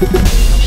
you